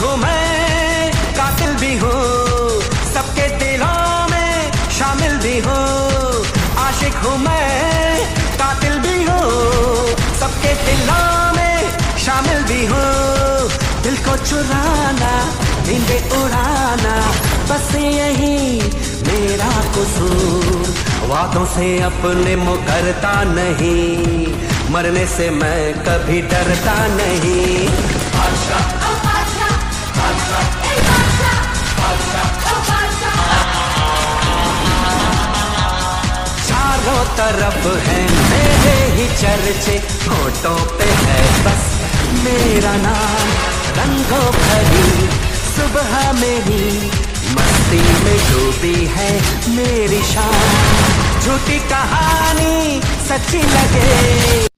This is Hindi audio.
हूँ मैं, कातिल भी हूँ, सबके दिलों में शामिल भी हूँ। आशिक हूँ मैं, कातिल भी हूँ, सबके दिलों में शामिल भी हूँ। दिल को चुराना, नींदे उड़ाना, बस यही मेरा कसूर। वादों से अपने मुकरता नहीं, मरने से मैं कभी डरता नहीं। चारों तरफ़ है, मेरे ही चर्चे फ़ोटो पे है। बस मेरा नाम रंगों भरी सुबह मेरी मस्ती में डूबी है मेरी शान। झूठी कहानी सच्ची लगे।